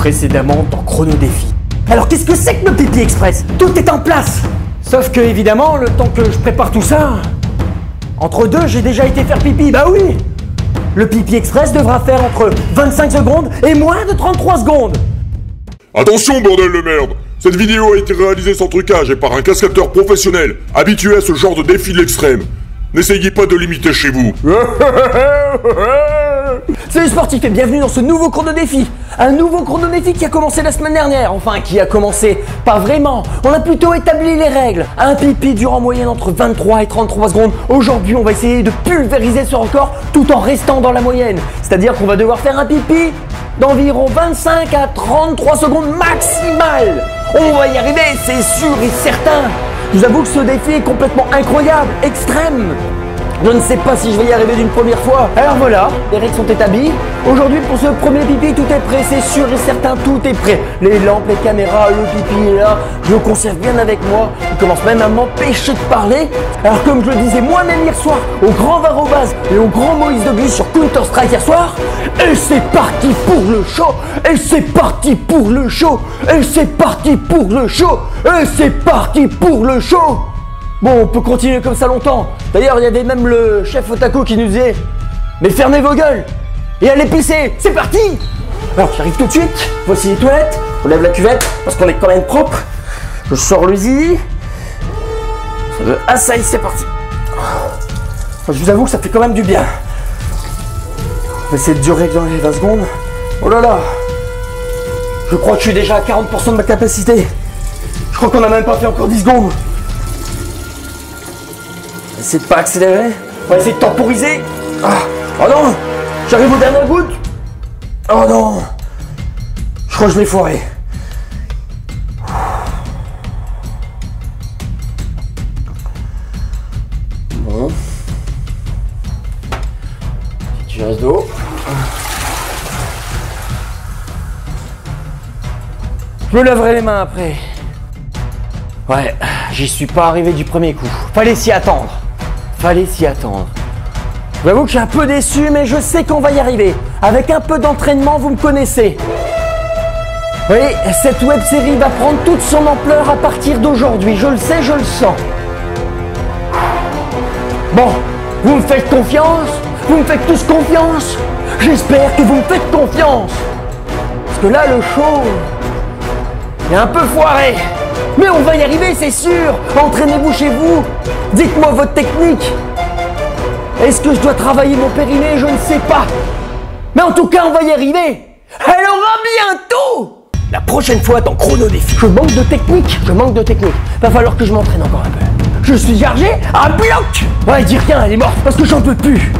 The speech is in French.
précédemment dans Chrono Défi. Alors qu'est-ce que c'est que le Pipi Express? Tout est en place Sauf que évidemment, le temps que je prépare tout ça, entre deux, j'ai déjà été faire pipi, bah oui Le Pipi Express devra faire entre 25 secondes et moins de 33 secondes Attention, bordel de merde Cette vidéo a été réalisée sans trucage et par un cascateur professionnel, habitué à ce genre de défi de l'extrême. N'essayez pas de l'imiter chez vous. Salut sportifs et bienvenue dans ce nouveau chrono défi. Un nouveau chrono défi qui a commencé la semaine dernière. Enfin, qui a commencé pas vraiment. On a plutôt établi les règles. Un pipi dure en moyenne entre 23 et 33 secondes. Aujourd'hui, on va essayer de pulvériser ce record tout en restant dans la moyenne. C'est-à-dire qu'on va devoir faire un pipi d'environ 25 à 33 secondes maximales. On va y arriver, c'est sûr et certain. Je vous avoue que ce défi est complètement incroyable, extrême. Je ne sais pas si je vais y arriver d'une première fois. Alors voilà, les règles sont établies. Aujourd'hui, pour ce premier pipi, tout est prêt, c'est sûr et certain, tout est prêt. Les lampes, les caméras, le pipi est là. Je le conserve bien avec moi. Il commence même à m'empêcher de parler. Alors comme je le disais moi-même hier soir, au grand Varobaz et au grand Moïse de sur Counter-Strike hier soir, et c'est parti pour le show Et c'est parti pour le show Et c'est parti pour le show Et c'est parti pour le show Bon, on peut continuer comme ça longtemps. D'ailleurs, il y avait même le chef Otaku qui nous disait Mais fermez vos gueules et allez pisser C'est parti Alors, j'arrive tout de suite. Voici les toilettes. On lève la cuvette parce qu'on est quand même propre. Je sors zizi. Ah, ça y est, c'est parti. Je vous avoue que ça fait quand même du bien. On va essayer de durer dans les 20 secondes. Oh là là Je crois que je suis déjà à 40% de ma capacité. Je crois qu'on n'a même pas fait encore 10 secondes. Essayer de pas accélérer. On va essayer de temporiser. Ah. Oh non J'arrive au dernier goutte. Oh non Je crois que je vais foirer. Bon. Petit reste d'eau. Je me laverai les mains après. Ouais, j'y suis pas arrivé du premier coup. Fallait s'y attendre. Fallait s'y attendre. J'avoue que je suis un peu déçu, mais je sais qu'on va y arriver. Avec un peu d'entraînement, vous me connaissez. Oui, cette web série va prendre toute son ampleur à partir d'aujourd'hui. Je le sais, je le sens. Bon, vous me faites confiance? Vous me faites tous confiance? J'espère que vous me faites confiance Parce que là, le show est un peu foiré. Mais on va y arriver, c'est sûr. Entraînez-vous chez vous. Dites-moi votre technique. Est-ce que je dois travailler mon périnée? Je ne sais pas. Mais en tout cas, on va y arriver. Alors à bientôt! La prochaine fois dans Chrono Défi. Je manque de technique, je manque de technique. Va falloir que je m'entraîne encore un peu. Je suis chargé à bloc! Ouais, dis rien, elle est morte parce que j'en peux plus